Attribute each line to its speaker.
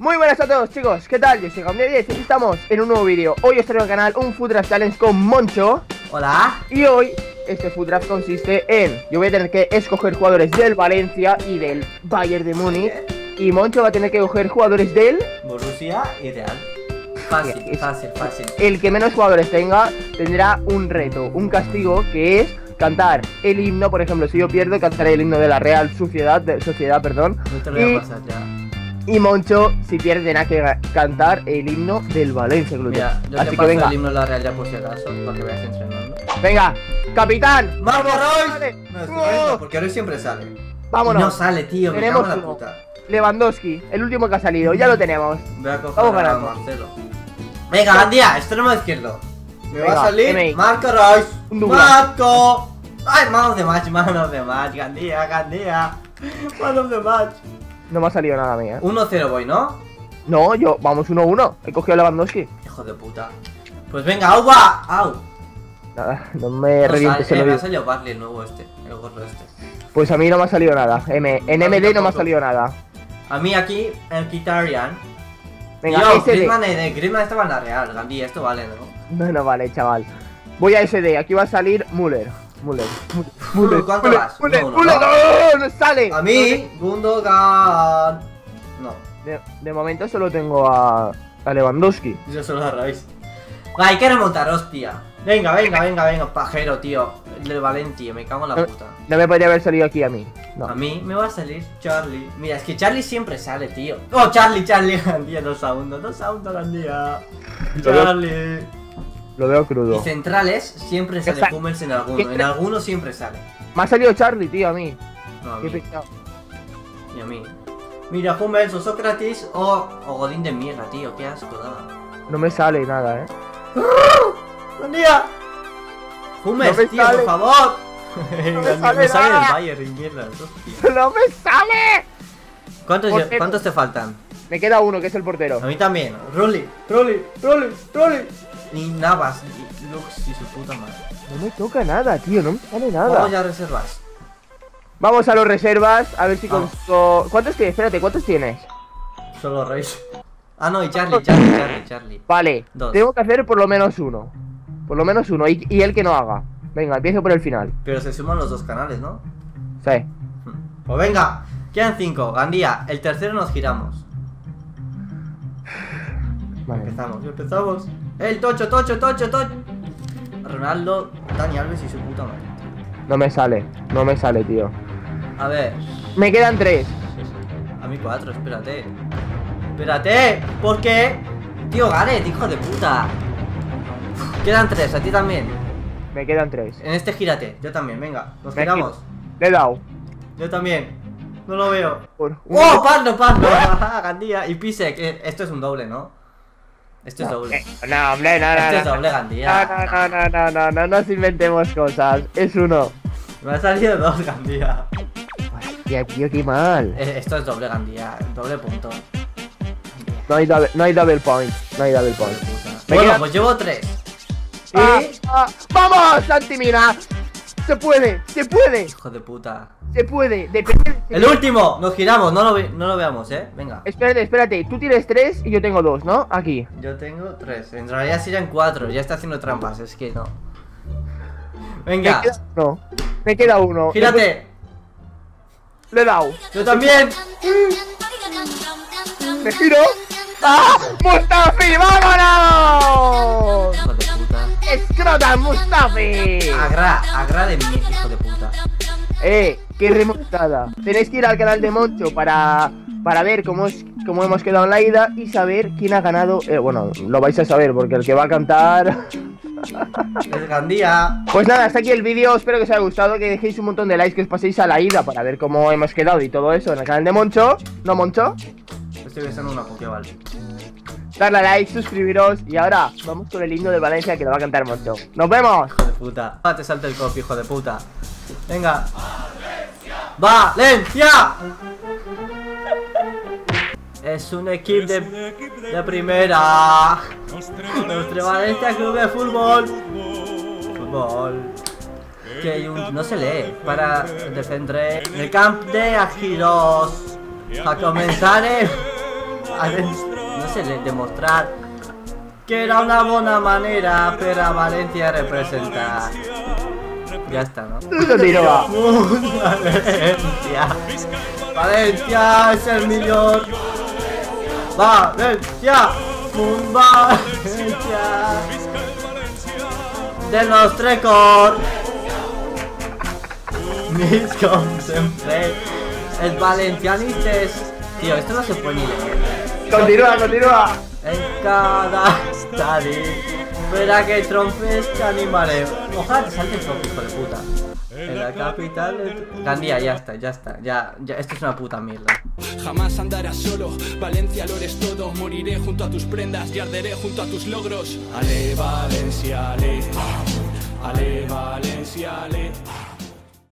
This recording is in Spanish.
Speaker 1: Muy buenas a todos chicos, ¿qué tal? Yo soy Gamde10 y estamos en un nuevo vídeo. Hoy os traigo al canal un Food Draft Challenge con Moncho.
Speaker 2: Hola.
Speaker 1: Y hoy este Food Draft consiste en Yo voy a tener que escoger jugadores del Valencia y del Bayern de Múnich. Y Moncho va a tener que coger jugadores del
Speaker 2: Borussia y Real. Fácil,
Speaker 1: Es-
Speaker 2: fácil, fácil.
Speaker 1: El que menos jugadores tenga tendrá un reto, un castigo que es cantar el himno, por ejemplo, si yo pierdo cantaré el himno de la Real Sociedad, de, Sociedad, perdón,
Speaker 2: No te lo voy
Speaker 1: Y-
Speaker 2: a pasar ya
Speaker 1: y Moncho si pierde tendrá que cantar el himno del Valencia Club.
Speaker 2: Mira, yo
Speaker 1: Así
Speaker 2: te
Speaker 1: que
Speaker 2: paso
Speaker 1: venga,
Speaker 2: el himno de la Real ya por si acaso Para que vayas entrenando
Speaker 1: venga, capitán,
Speaker 2: ¡Vamos, Roy!
Speaker 1: Vale.
Speaker 2: No, estoy
Speaker 1: ¡Oh!
Speaker 2: viendo, porque Roy siempre sale
Speaker 1: vámonos.
Speaker 2: No sale, tío, me
Speaker 1: Tenemos
Speaker 2: cago en la puta
Speaker 1: Lewandowski, el último que ha salido, ya lo tenemos.
Speaker 2: Voy a coger
Speaker 1: Vamos
Speaker 2: a
Speaker 1: ganando.
Speaker 2: Marcelo Venga, Gandía, extremo izquierdo Me va a salir
Speaker 1: MI.
Speaker 2: Marco Royce. Marco Ay, man of the match, man of the match Gandía, Gandía Man of the match
Speaker 1: No me ha salido nada a mí, eh.
Speaker 2: 1-0 voy, ¿no?
Speaker 1: No, yo, vamos 1-1. He cogido a Lewandowski.
Speaker 2: Hijo de puta Pues venga, agua Au
Speaker 1: Nada, no me
Speaker 2: No
Speaker 1: revientes el
Speaker 2: eh, me ha salido Barley el nuevo este, el gorro este.
Speaker 1: Pues a mí no me ha salido nada. M, en MD no me ha salido nada.
Speaker 2: A mí aquí, el Kitarian.
Speaker 1: Venga,
Speaker 2: Tío,
Speaker 1: SD.
Speaker 2: Griezmann, eh, Griezmann estaba en la Real, Gandhi, esto vale, ¿no?
Speaker 1: No, no vale, chaval. Voy a SD, aquí va a salir Müller. Müller. Müller.
Speaker 2: ¿Cuánto
Speaker 1: Müller,
Speaker 2: vas?
Speaker 1: Müller.
Speaker 2: ¿no?
Speaker 1: ¡No! ¡No sale!
Speaker 2: A mí, Gundogan. No,
Speaker 1: De, de momento solo tengo a, a Lewandowski.
Speaker 2: yo solo a. Va, hay que remontar, hostia. Venga, venga, venga, venga, pajero, tío. El del Valencia, me cago en la
Speaker 1: No.
Speaker 2: puta.
Speaker 1: No me podría haber salido aquí a mí. No.
Speaker 2: A mí me va a salir Charlie. Mira, es que Charlie siempre sale, tío. Oh, Charlie, Charlie, Gandía, dos a uno, dos a uno, Gandía.
Speaker 1: Lo veo-
Speaker 2: Charlie.
Speaker 1: Lo veo
Speaker 2: Y
Speaker 1: crudo.
Speaker 2: centrales siempre sale
Speaker 1: Exacto.
Speaker 2: Hummels en alguno. En alguno siempre sale.
Speaker 1: Me ha salido Charlie, tío, a mí.
Speaker 2: No, a mí. Y a mí. Mira, Hummels o Sócrates o, o Godín de mierda, tío. Qué asco da.
Speaker 1: No me sale nada, eh.
Speaker 2: ¡Buen día! Hummels,
Speaker 1: No
Speaker 2: tío,
Speaker 1: sale.
Speaker 2: por favor.
Speaker 1: No
Speaker 2: me
Speaker 1: me sale
Speaker 2: el
Speaker 1: nada.
Speaker 2: Bayern, mierda. hostia.
Speaker 1: ¡No me sale!
Speaker 2: ¿Cuántos. ¿Cuántos te faltan?
Speaker 1: Me queda uno, que es el portero.
Speaker 2: A mí también. Rolly, Rolly, Rolly, Rolly. Ni Navas, ni Lux y su puta madre.
Speaker 1: No me toca nada, tío, no me sale nada.
Speaker 2: Vamos ya a reservas.
Speaker 1: Vamos a los reservas, a ver si
Speaker 2: Vamos.
Speaker 1: consigo... ¿Cuántos tienes? Espérate, ¿cuántos tienes?
Speaker 2: Solo Reis. Ah, no, y Charlie, Charlie, Charlie, Charlie.
Speaker 1: Vale,
Speaker 2: Dos.
Speaker 1: tengo que hacer por lo menos uno. Por lo menos uno, y, y el que no haga. Venga, empiezo por el final.
Speaker 2: Pero se suman los dos canales, ¿no?
Speaker 1: Sí.
Speaker 2: Pues venga, quedan cinco. Gandía, el tercero nos giramos.
Speaker 1: Vale.
Speaker 2: Empezamos, empezamos. El tocho, tocho, tocho, tocho. Ronaldo, Dani Alves y su puta madre.
Speaker 1: No me sale, no me sale, tío.
Speaker 2: A ver,
Speaker 1: Me quedan tres.
Speaker 2: a mí cuatro, espérate. Espérate, ¿por qué? Tío, Gareth, hijo de puta. Quedan tres, a ti también.
Speaker 1: Me quedan tres.
Speaker 2: En este gírate, yo también, venga, nos
Speaker 1: Me
Speaker 2: giramos.
Speaker 1: Le he dado.
Speaker 2: Yo también. No lo veo.
Speaker 1: Por
Speaker 2: ¡Oh, Pablo, Pablo! Gandía. Y Pisek, eh, esto es un doble, ¿no? Esto es doble.
Speaker 1: Eh, No, hombre, no, no,
Speaker 2: Este es
Speaker 1: no.
Speaker 2: doble,
Speaker 1: No,
Speaker 2: Gandía.
Speaker 1: no, no, no, no, no, no nos inventemos cosas. Es uno.
Speaker 2: Me ha salido dos, Gandía.
Speaker 1: Hostia, tío, qué mal.
Speaker 2: Eh, Esto es doble, Gandía. Doble punto.
Speaker 1: No hay, double, no hay double point. No hay double point.
Speaker 2: Bueno, pues llevo tres.
Speaker 1: Ah, ah, ¡Vamos, Santi Mina! Se puede, se puede,
Speaker 2: Hijo de puta.
Speaker 1: Se puede. Depende. de-
Speaker 2: El último, nos giramos, no lo, ve- no lo veamos, eh. Venga.
Speaker 1: Espérate, espérate. Tú tienes tres y yo tengo dos, ¿no? Aquí.
Speaker 2: Yo tengo tres. En realidad serían cuatro. Ya está haciendo trampas, es que no. Venga,
Speaker 1: Me queda uno. Me queda uno.
Speaker 2: gírate.
Speaker 1: Le he dado.
Speaker 2: Yo también.
Speaker 1: Me giro. ¡Ah! ¡Mustafi! ¡Vámonos!
Speaker 2: Hijo de puta.
Speaker 1: ¡Escrota Mustafi!
Speaker 2: Agra, agra de mí, hijo de puta.
Speaker 1: Eh, qué remontada. Tenéis que ir al canal de Moncho para, para ver cómo, es, cómo hemos quedado en la ida y saber quién ha ganado. Eh, bueno, lo vais a saber porque el que va a cantar.
Speaker 2: Es Gandía.
Speaker 1: Pues nada, hasta aquí el vídeo. Espero que os haya gustado. Que dejéis un montón de likes, que os paséis a la ida para ver cómo hemos quedado y todo eso en el canal de Moncho. ¿No, Moncho?
Speaker 2: Estoy besando una Pokéball.
Speaker 1: Darle a like, suscribiros. Y ahora vamos con el himno de Valencia que lo va a cantar Moncho. ¡Nos vemos!
Speaker 2: Hijo de puta. Ah, te salta el copy, hijo de puta. Venga. ¡Valencia! Es un equipo de, de primera. Nuestro Valencia Club de Fútbol. Fútbol. Que no se lee. Para defender el camp de Agiros. A comenzar el- no sé, de demostrar que era una buena manera para Valencia representar. Ya está, ¿no?
Speaker 1: Continúa.
Speaker 2: Valencia. Valencia es el mejor. Valencia. Valencia. Del nostre cor. Mis com sempre. Els valencianistes. Tío, esto no se puede ni leer.
Speaker 1: Continúa, continúa.
Speaker 2: En cada estadio. Espera que trompes te animaré. Ojalá te salte el trompo, hijo de puta. En la capital de... Gandía, ya está, ya está. Ya, ya, esto es una puta mierda.
Speaker 3: Jamás andarás solo, Valencia lo eres todo. Moriré junto a tus prendas y arderé junto a tus logros. Ale, Valencia, ale. Ale, Valencia, ale.